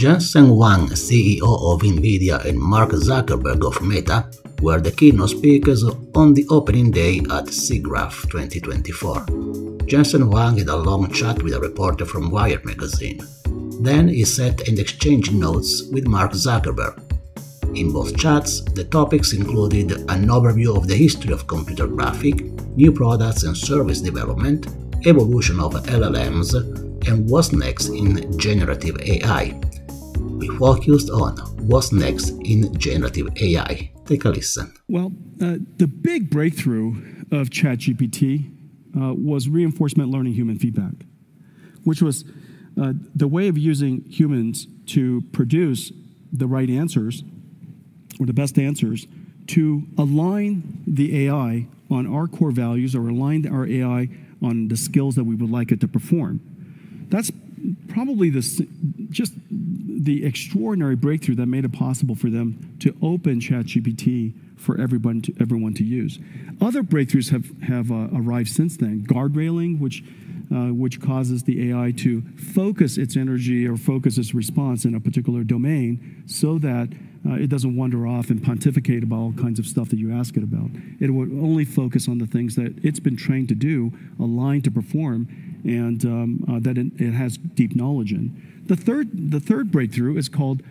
Jensen Huang, CEO of Nvidia, and Mark Zuckerberg of Meta were the keynote speakers on the opening day at SIGGRAPH 2024. Jensen Huang had a long chat with a reporter from Wired magazine. Then he sat and exchanged notes with Mark Zuckerberg. In both chats, the topics included an overview of the history of computer graphic, new products and service development, evolution of LLMs, and what's next in generative AI we focused on what's next in generative AI. Take a listen. Well, uh, the big breakthrough of ChatGPT uh, was reinforcement learning human feedback, which was uh, the way of using humans to produce the right answers or the best answers to align the AI on our core values or align our AI on the skills that we would like it to perform. That's probably the, just the extraordinary breakthrough that made it possible for them to open ChatGPT for everyone to, everyone to use. Other breakthroughs have, have uh, arrived since then. Guardrailing, which, uh, which causes the AI to focus its energy or focus its response in a particular domain so that uh, it doesn't wander off and pontificate about all kinds of stuff that you ask it about. It will only focus on the things that it's been trained to do, aligned to perform, and um, uh, that it, it, has deep knowledge in. The third, the third breakthrough is called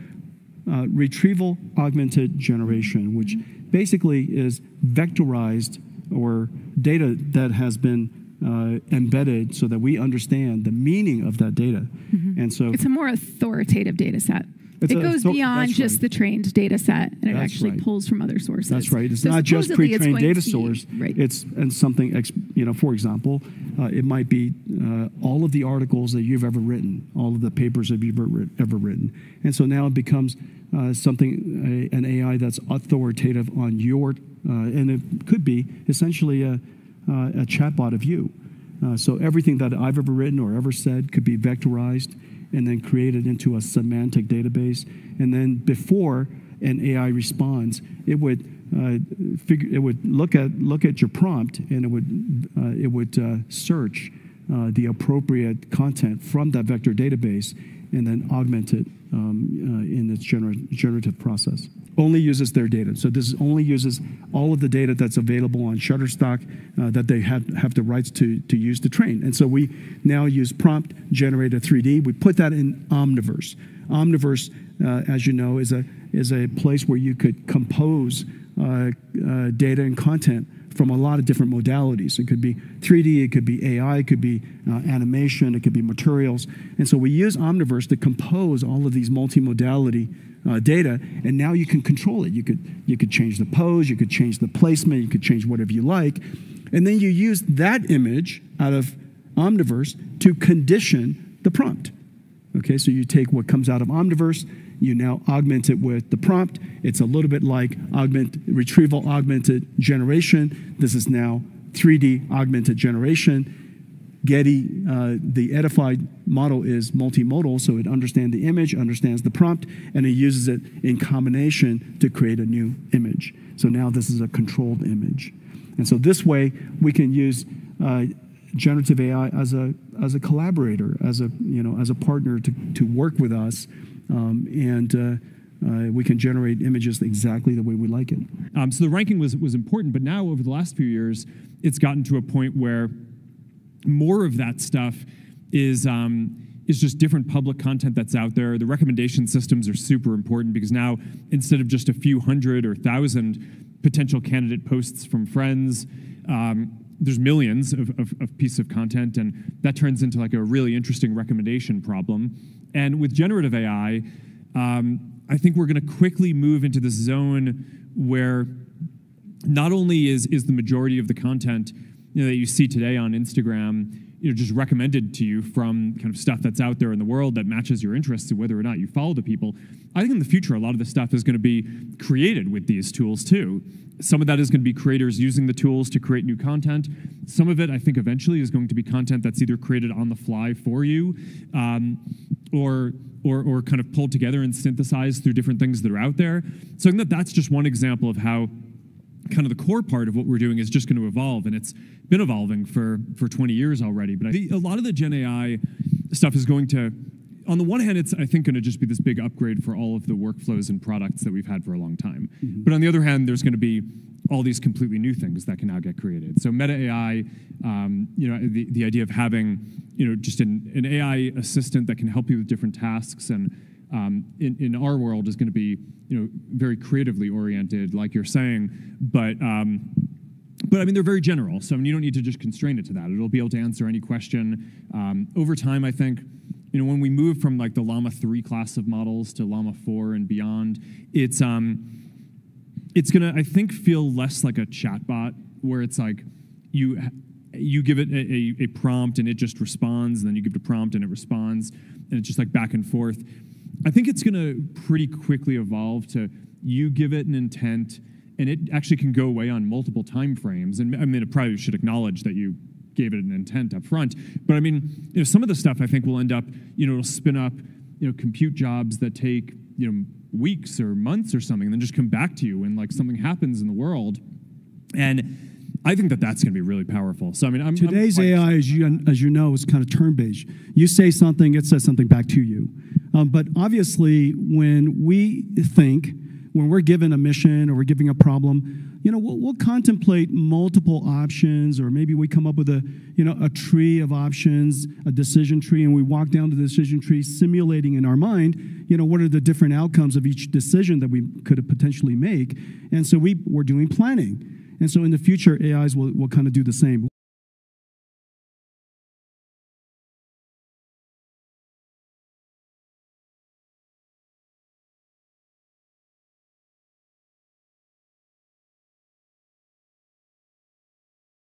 uh, retrieval augmented generation, which basically is vectorized or data that has been uh, embedded so that we understand the meaning of that data. Mm-hmm. And so it's a more authoritative data set. It's it a, goes beyond just right. the trained data set, and it that's actually right. pulls from other sources. That's right. It's so not just pre-trained data source. Right. It's and something. You know, for example, uh, it might be uh, all of the articles that you've ever written, all of the papers that you've ever, ever written, and so now it becomes uh, something, a, an AI that's authoritative on your, uh, and it could be essentially a, uh, a chatbot of you. Uh, so everything that I've ever written or ever said could be vectorized and then create it into a semantic database. And then before an AI responds, it would uh, figure, it would look at look at your prompt and it would uh, it would uh, search uh, the appropriate content from that vector database and then augment it um, uh, in its gener- generative process. Only uses their data. So this only uses all of the data that's available on Shutterstock uh, that they have, have the rights to, to use to train. And so we now use prompt generator 3D. We put that in Omniverse. Omniverse, uh, as you know, is a, is a place where you could compose uh, uh, data and content from a lot of different modalities. It could be 3D, it could be AI, it could be uh, animation, it could be materials. And so we use Omniverse to compose all of these multimodality uh, data, and now you can control it. You could, you could change the pose, you could change the placement, you could change whatever you like. And then you use that image out of Omniverse to condition the prompt. Okay, so you take what comes out of Omniverse, you now augment it with the prompt. It's a little bit like augment retrieval augmented generation. This is now 3D augmented generation. Getty, uh, the edified model is multimodal, so it understands the image, understands the prompt, and it uses it in combination to create a new image. So now this is a controlled image. And so this way, we can use uh, generative AI as a, as a collaborator, as a, you know, as a partner to, to work with us um, and uh, uh, we can generate images exactly the way we like it. Um, so the ranking was was important, but now over the last few years, it's gotten to a point where more of that stuff is. Um, is just different public content that's out there. The recommendation systems are super important because now instead of just a few hundred or thousand potential candidate posts from friends, um, there's millions of, of, of pieces of content, and that turns into like a really interesting recommendation problem. And with generative AI, um, I think we're going to quickly move into this zone where not only is, is the majority of the content you know, that you see today on Instagram you know, just recommended to you from kind of stuff that's out there in the world that matches your interests, whether or not you follow the people. I think in the future, a lot of this stuff is going to be created with these tools too. Some of that is going to be creators using the tools to create new content. Some of it, I think, eventually is going to be content that's either created on the fly for you, um, or or or kind of pulled together and synthesized through different things that are out there. So I think that that's just one example of how kind of the core part of what we're doing is just going to evolve, and it's been evolving for for 20 years already. But I a lot of the Gen AI stuff is going to on the one hand, it's I think going to just be this big upgrade for all of the workflows and products that we've had for a long time. Mm-hmm. But on the other hand, there's going to be all these completely new things that can now get created. So Meta AI, um, you know, the, the idea of having, you know, just an, an AI assistant that can help you with different tasks and um, in, in our world is going to be, you know, very creatively oriented, like you're saying, but um, but I mean, they're very general. So I mean, you don't need to just constrain it to that. It'll be able to answer any question. Um, over time, I think, you know, when we move from like the Llama 3 class of models to Llama 4 and beyond, it's um, it's gonna, I think, feel less like a chatbot where it's like you you give it a, a, a prompt and it just responds, and then you give it a prompt and it responds, and it's just like back and forth. I think it's gonna pretty quickly evolve to you give it an intent and it actually can go away on multiple time frames. And I mean, it probably should acknowledge that you gave it an intent up front. But I mean, you know, some of the stuff I think will end up, you know, it'll spin up, you know, compute jobs that take, you know, weeks or months or something, and then just come back to you when like something happens in the world. And I think that that's going to be really powerful. So I mean, I'm, today's I'm AI, as you as you know, is kind of turn based. You say something, it says something back to you. Um, but obviously, when we think when we're given a mission or we're giving a problem, you know, we'll, we'll, contemplate multiple options, or maybe we come up with a, you know, a tree of options, a decision tree, and we walk down the decision tree, simulating in our mind, you know, what are the different outcomes of each decision that we could potentially make. And so we, we're doing planning. And so in the future, AIs will, will kind of do the same.